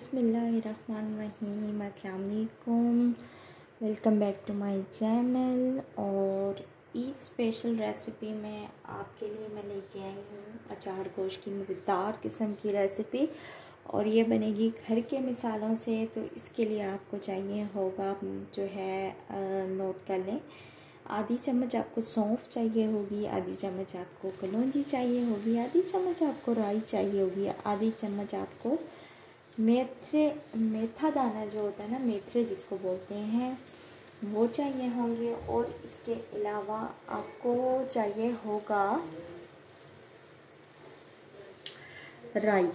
बसमीम welcome back to my channel. और Eid special recipe में आपके लिए मैं लेके आई हूँ। अचार गोश्त की मज़ेदार किस्म की रेसिपी। और ये बनेगी घर के मिसालों से तो इसके लिए आपको चाहिए होगा जो है नोट कर लें। आधी चम्मच आपको सौंफ चाहिए होगी, आधी चम्मच आपको कलौजी चाहिए होगी, आधी चम्मच आपको राई चाहिए होगी, आधी चम्मच आपको मेथरे मेथा दाना जो होता है ना मेथरे जिसको बोलते हैं, वो चाहिए होंगे और इसके अलावा आपको चाहिए होगा राई।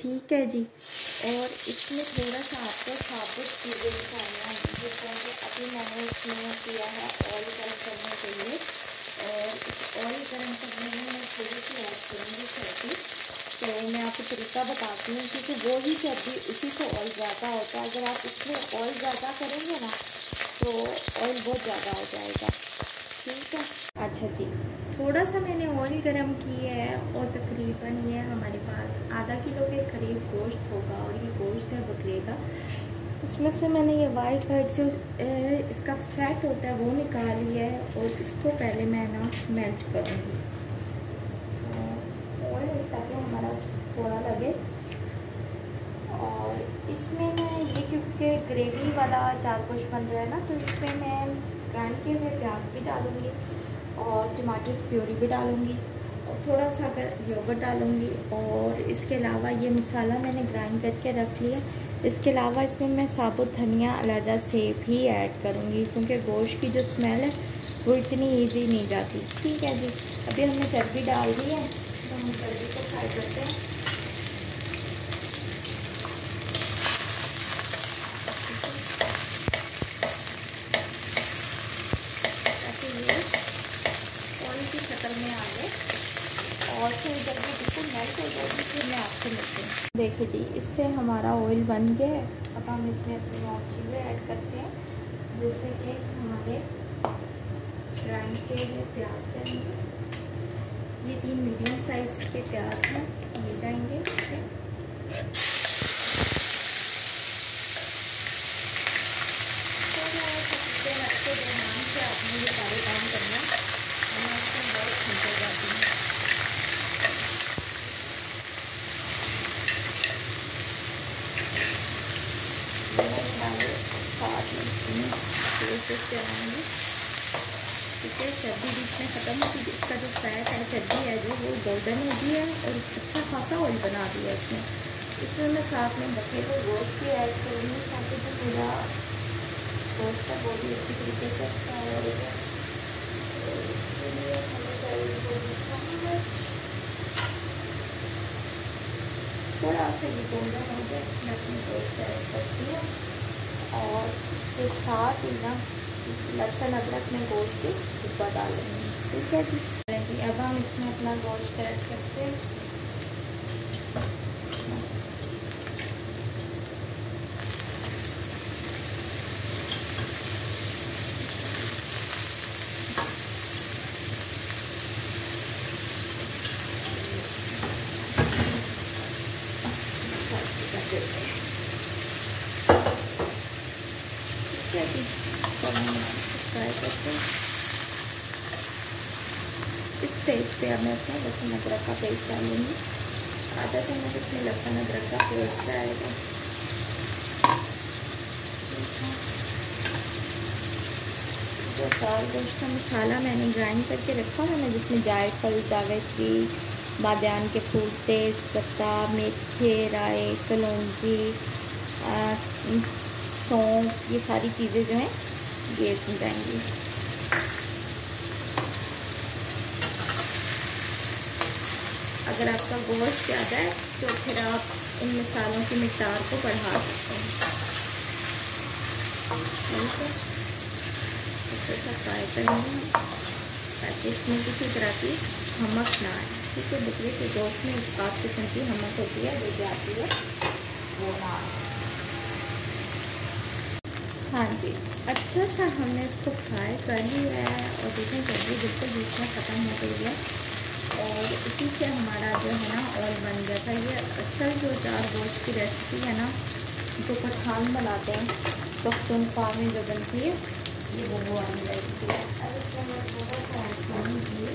ठीक है जी। और इसमें थोड़ा सा आपको साबुत चीज़ें चाहिए होंगी जैसे अभी मैंने इसमें किया है ऑयल गर्म करने के लिए। और ऑयल गर्म करने में मैं थोड़ी सी ऐड करूँगी सर्दी तो मैं आपको तरीका बताती हूँ, क्योंकि वो ही चर्बी उसी को ऑयल ज़्यादा होता है, अगर आप उसमें ऑयल ज़्यादा करेंगे ना तो ऑयल बहुत ज़्यादा हो जाएगा। ठीक है? अच्छा जी, थोड़ा सा मैंने ऑयल गरम किया है और तकरीबन ये हमारे पास आधा किलो के करीब गोश्त होगा और ये गोश्त है बकरे का। उसमें से मैंने ये वाइट वाइट जो इसका फैट होता है वो निकाल लिया है और इसको पहले मैं ना मेल्ट करूँगी। हमारा थोड़ा लगे। और इसमें मैं ये क्योंकि ग्रेवी वाला चार कुछ बन रहा है ना तो इसमें मैं ग्राइंड किए हुए प्याज भी डालूँगी और टमाटर की प्योरी भी डालूँगी और थोड़ा सा अगर योगर्ट डालूँगी। और इसके अलावा ये मसाला मैंने ग्राइंड करके रख लिया। इसके अलावा इसमें मैं साबुत धनिया अलहदा से भी ऐड करूँगी क्योंकि गोश्त की जो स्मेल है, वो इतनी ईजी नहीं जाती। ठीक है जी, अभी हमने चर्बी डाल दी है। हम सब्ज़ी को फ्राई करते हैं और फिर फिर मैं आपसे मिलती हूँ देखिए जी, इससे हमारा ऑयल बन गया है। अब हम इसमें अपनी और चीज़ें ऐड करते हैं, जैसे कि हमारे ग्राइंड के लिए प्याज चाहिए ये तीन मीडियम साइज़ के प्याज हैं, ले जाएँगे से आपने ये सारे काम करना मैं इसमें बहुत खींचे जाती हूँ साथ में इसमें ठीक है सर्दी बीच में ख़त्म होती है इसका जो फैट है सर्दी है जो वो गोल्डन हो गई है और अच्छा खासा ऑयल बना दिया इसमें इसमें मैं साथ में बकरे को गोश्त भी ऐड करूँगी ताकि जो पूरा गोश्त है वो भी अच्छी तरीके से अच्छा हो जाए। थोड़ा सा ये गोल्डन हो गया, मैं अपनी गोश्त ऐड करती हूँ। और इसके साथ ही ना लहसुन अदरक में गोश्त के डिब्बा डालेंगे ठीक है जी। अब हम इसमें अपना गोश्त ऐड करते हैं फ्राई करते हैं इस स्टेज पे अब मैं इसमें लहसुन अदरक का पेस्ट डालूँगी आधा चम्मच इसमें लहसुन अदरक का पेस्ट आएगा जो चार गोश्त का मसाला मैंने ग्राइंड करके रखा है, मैं जिसमें जायफल जावेत्री बादान के फूल तेज पत्ता, मेथे राय कलौजी सौंफ, ये सारी चीज़ें जो हैं, ये इसमें जाएँगी। अगर आपका गोश्त ज़्यादा है तो फिर आप इन मसालों की मकदार को बढ़ा सकते हैं। ठीक है? सा फ्राई करेंगे ताकि इसमें किसी तरह की हमक ना आए। ठीक है बकरी के गोश्त में खास किस्म की हमक होती है जो आती है, वो ना हाँ जी अच्छा सा हमने इसको फ्राई कर लिया है, और देखें जल्दी बिल्कुल बीच में ख़त्म हो गई है और इसी से हमारा जो है ना ऑयल बन गया था ये असल जो चार गोश्त की रेसिपी है ना जो पठान बनाते हैं पख्तूनख्वा में जो बनती है, ये वो वाली रेसिपी है। अब इसको मैं थोड़ा सा ऐड करूँगी।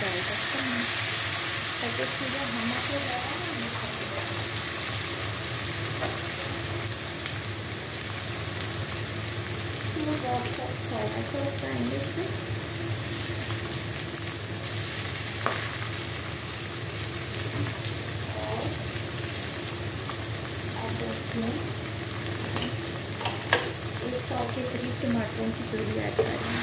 डाल सकते हैं ताकि इसमें जो नमक वगैरह सौ टमाटरों की प्यूरी ऐड करेंगे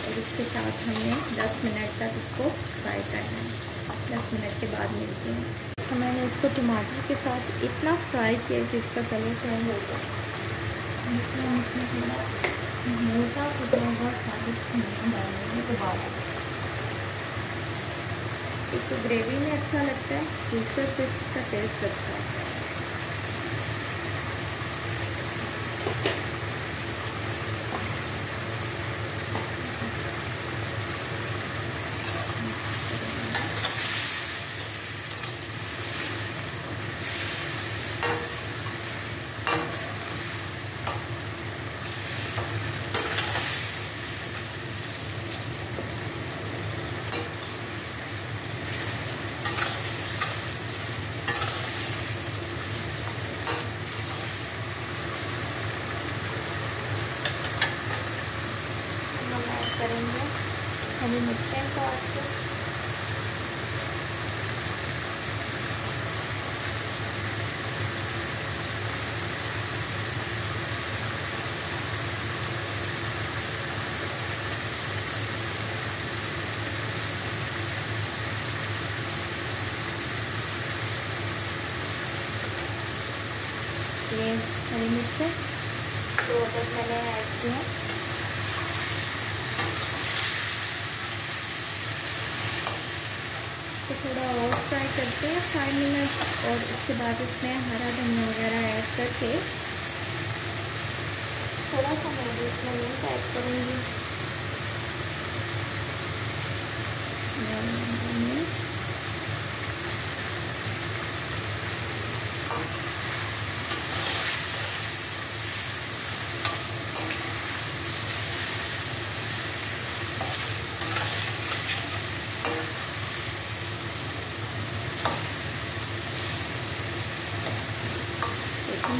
और इसके साथ हमें 10 मिनट तक इसको फ्राई करना है। दस मिनट के बाद मिलते हैं। तो मैंने इसको टमाटर के साथ इतना फ्राई किया कि इसका कलर चेंज हो गया। मोटा टुकड़ा बहुत साबित बाद एक तो ग्रेवी में अच्छा लगता है, दूसरा से इसका टेस्ट अच्छा आता है करेंगे हरी मिर्चें काट के ये हरी मिर्च। तो अगर मैंने ऐड किया। इसको थोड़ा और फ्राई करते हैं फाइव मिनट और उसके बाद इसमें हरा धनिया वगैरह ऐड करके थोड़ा सा मैं भी इसमें मिल्क ऐड करूँगी।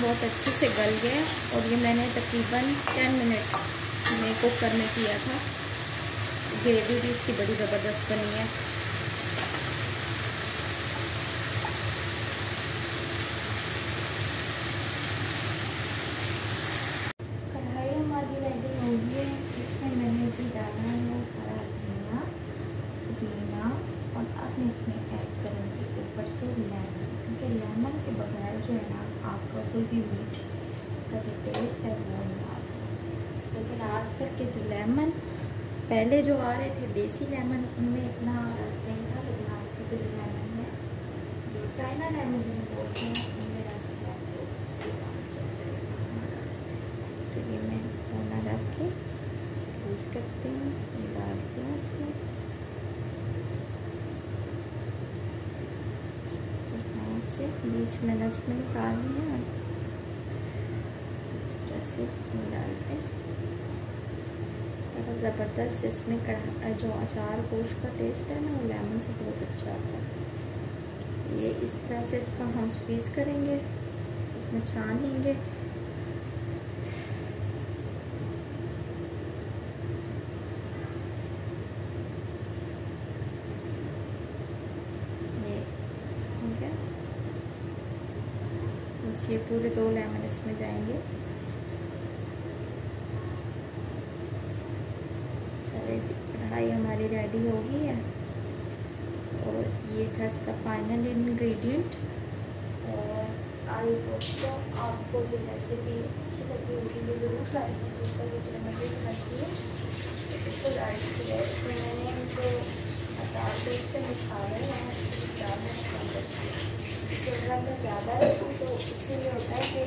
बहुत अच्छे से गल गए और ये मैंने तकरीबन टेन मिनट में कुक करने किया था। ग्रेवी भी इसकी बड़ी ज़बरदस्त बनी है कढ़ाई हमारी रेडी हो गई है इसमें मैंने भी डाला है हरा धनिया पुदीना और अब मैं इसमें ऐड करूँगी ऊपर से लेमन क्योंकि लेमन के बगैर जो है ना आपका कोई भी मीट का टेस्ट है, वो आता लेकिन आजकल के जो लेमन, पहले जो आ रहे थे, देसी लेमन, उनमें इतना रस नहीं था, लेकिन आजकल के जो लेमन है, जो चाइना लेमन जिन्हें बोलते हैं, उनमें रस है तो उससे काम चल जाएगा ये मैं दाना रख के स्क्वीज करती हूँ डालते हैं इसमें। से बीच में उसमें निकालनी है। से डालते बड़ा ज़बरदस्त इसमें कढ़ा जो अचार गोश का टेस्ट है ना, वो लेमन से बहुत अच्छा आता है। ये इस तरह से इसका हम स्क्वीज़ करेंगे, इसमें छान लेंगे ये पूरे दो लेमन इसमें जाएँगे। जी कढ़ाई हमारी रेडी हो गई है। और ये था इसका फाइनल इंग्रेडिएंट और आई दोस्तों आपको ये रेसिपी अच्छी लगी होगी। ये ज़रूर ट्राई कीजिएगा मज़े बनती है। है। इसमें मैंने इनको अचार से मसाले हैं। तो ज़्यादा रखूँ तो इसीलिए होता है कि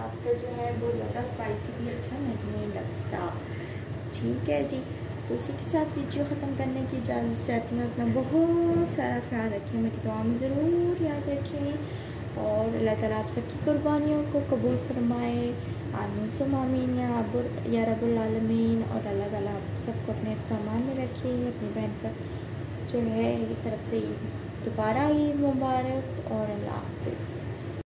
आपका जो है वो ज़्यादा स्पाइसी भी अच्छा नहीं लगता। ठीक है जी। तो इसी के साथ वीडियो ख़त्म करने की इजाज़त चाहती हूँ। अपना बहुत सारा ख्याल रखें, मेरी दुआ में ज़रूर याद रखें और अल्लाह ताला आप सबकी कुर्बानियों को कबूल फरमाए। आमीन सुमामीन या अबुर या रबालमीन और अल्लाह ताला आप सबको अपने सामान में रखे, अपनी बहन का जो है तरफ़ से दोबारा ईद मुबारक, और अल्लाह हाफिज़।